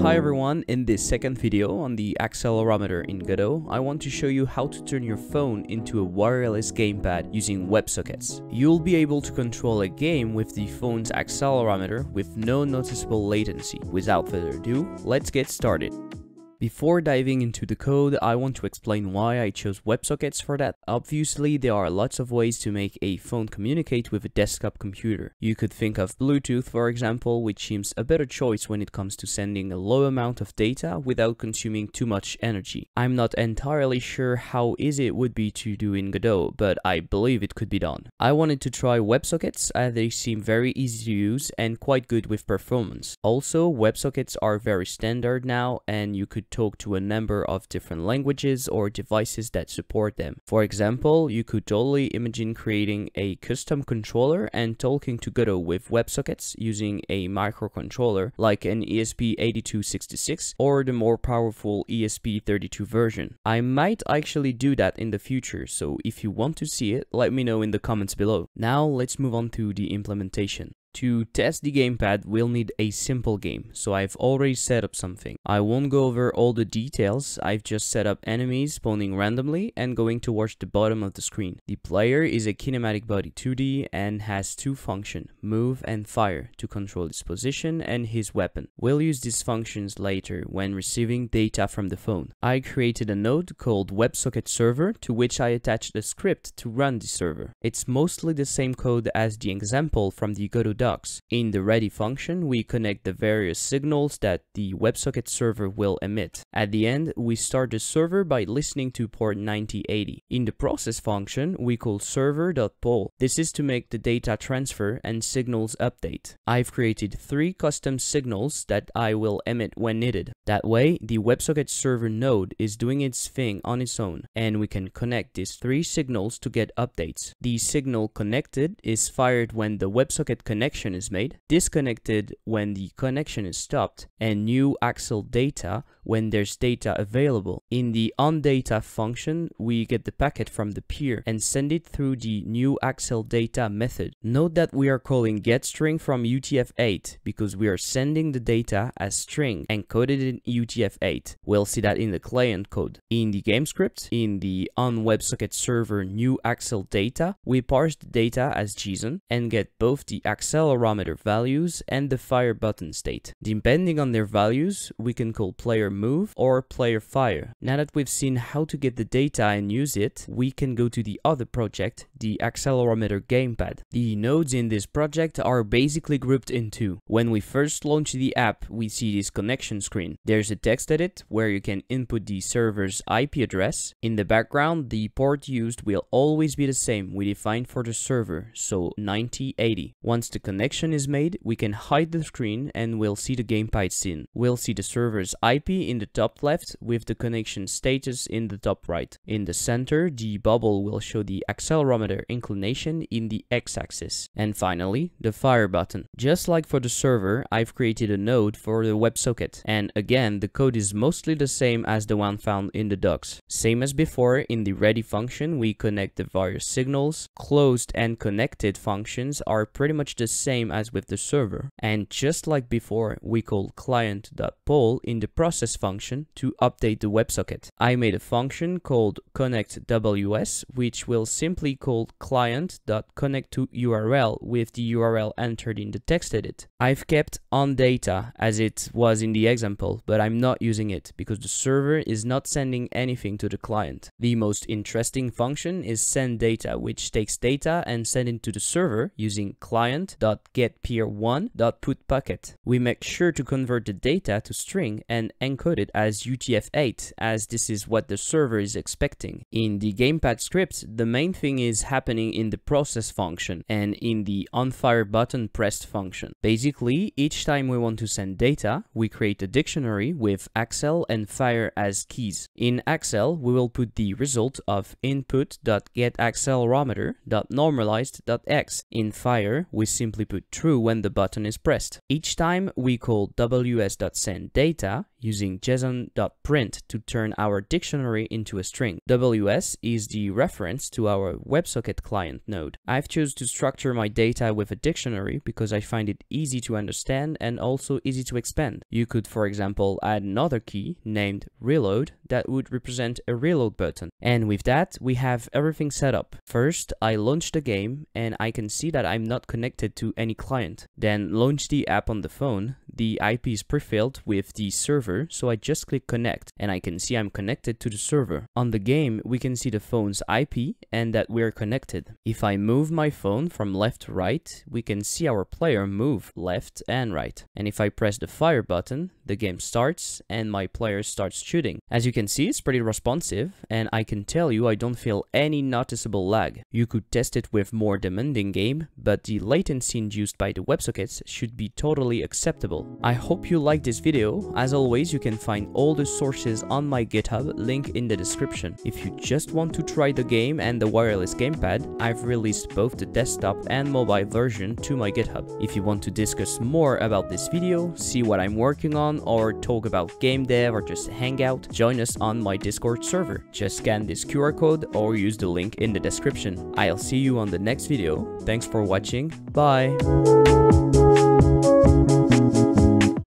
Hi mm. everyone, in this second video on the accelerometer in Godot, I want to show you how to turn your phone into a wireless gamepad using WebSockets. You'll be able to control a game with the phone's accelerometer with no noticeable latency. Without further ado, let's get started. Before diving into the code, I want to explain why I chose WebSockets for that. Obviously, there are lots of ways to make a phone communicate with a desktop computer. You could think of Bluetooth, for example, which seems a better choice when it comes to sending a low amount of data without consuming too much energy. I'm not entirely sure how easy it would be to do in Godot, but I believe it could be done. I wanted to try WebSockets as they seem very easy to use and quite good with performance. Also, WebSockets are very standard now and you could talk to a number of different languages or devices that support them. For example, you could totally imagine creating a custom controller and talking to Godot with WebSockets using a microcontroller like an ESP8266 or the more powerful ESP32 version. I might actually do that in the future, so if you want to see it, let me know in the comments below. Now let's move on to the implementation. To test the gamepad, we'll need a simple game, so I've already set up something. I won't go over all the details, I've just set up enemies spawning randomly and going towards the bottom of the screen. The player is a kinematic body 2D and has two functions, move and fire, to control his position and his weapon. We'll use these functions later when receiving data from the phone. I created a node called WebSocket Server to which I attached a script to run the server. It's mostly the same code as the example from the Godot docs. In the ready function, we connect the various signals that the WebSocket server will emit. At the end, we start the server by listening to port 9080. In the process function, we call server.poll. This is to make the data transfer and signals update. I've created three custom signals that I will emit when needed. That way, the WebSocket server node is doing its thing on its own, and we can connect these three signals to get updates. The signal connected is fired when the WebSocket connection connection is made, disconnected when the connection is stopped, and new Accel data when there's data available. In the onData function, we get the packet from the peer and send it through the new Accel data method. Note that we are calling getString from UTF-8 because we are sending the data as string encoded in UTF-8. We'll see that in the client code. In the game script, in the on WebSocket server new Accel data, we parse the data as JSON and get both the Accel accelerometer values and the fire button state. Depending on their values, we can call player move or player fire. Now that we've seen how to get the data and use it, we can go to the other project, the accelerometer gamepad. The nodes in this project are basically grouped in two. When we first launch the app, we see this connection screen. There's a text edit where you can input the server's IP address. In the background, the port used will always be the same we defined for the server, so 9080. Once the connection is made, we can hide the screen and we'll see the gamepad scene. We'll see the server's IP in the top left with the connection status in the top right. In the center, the bubble will show the accelerometer inclination in the x-axis. And finally, the fire button. Just like for the server, I've created a node for the WebSocket. And again, the code is mostly the same as the one found in the docs. Same as before, in the ready function, we connect the various signals. Closed and connected functions are pretty much the same as with the server. And just like before, we call client.poll in the process function to update the WebSocket. I made a function called connectWS, which will simply call client.connect to URL with the URL entered in the text edit. I've kept on data as it was in the example, but I'm not using it because the server is not sending anything to the client. The most interesting function is send data, which takes data and send it to the server using client.connect getPeer1.putPacket. We make sure to convert the data to string and encode it as UTF-8 as this is what the server is expecting. In the gamepad script, the main thing is happening in the process function and in the onFire button pressed function. Basically, each time we want to send data, we create a dictionary with Accel and fire as keys. In Accel, we will put the result of input.getAccelerometer.normalized.x. In fire, we simply put true when the button is pressed. Each time we call ws.send data using json.print to turn our dictionary into a string. WS is the reference to our WebSocket client node. I've chosen to structure my data with a dictionary because I find it easy to understand and also easy to expand. You could, for example, add another key named reload that would represent a reload button. And with that, we have everything set up. First, I launch the game and I can see that I'm not connected to any client. Then launch the app on the phone. The IP is pre-filled with the server, so I just click connect and I can see I'm connected to the server. On the game, we can see the phone's IP and that we're connected. If I move my phone from left to right, we can see our player move left and right. And if I press the fire button, the game starts and my player starts shooting. As you can see, it's pretty responsive and I can tell you I don't feel any noticeable lag. You could test it with more demanding game, but the latency induced by the WebSockets should be totally acceptable. I hope you liked this video. As always, you can find all the sources on my GitHub, link in the description. If you just want to try the game and the wireless gamepad, I've released both the desktop and mobile version to my GitHub. If you want to discuss more about this video, see what I'm working on, or talk about game dev or just hang out, join us on my Discord server. Just scan this QR code or use the link in the description. I'll see you on the next video. Thanks for watching. Bye!